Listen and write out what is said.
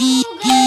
गया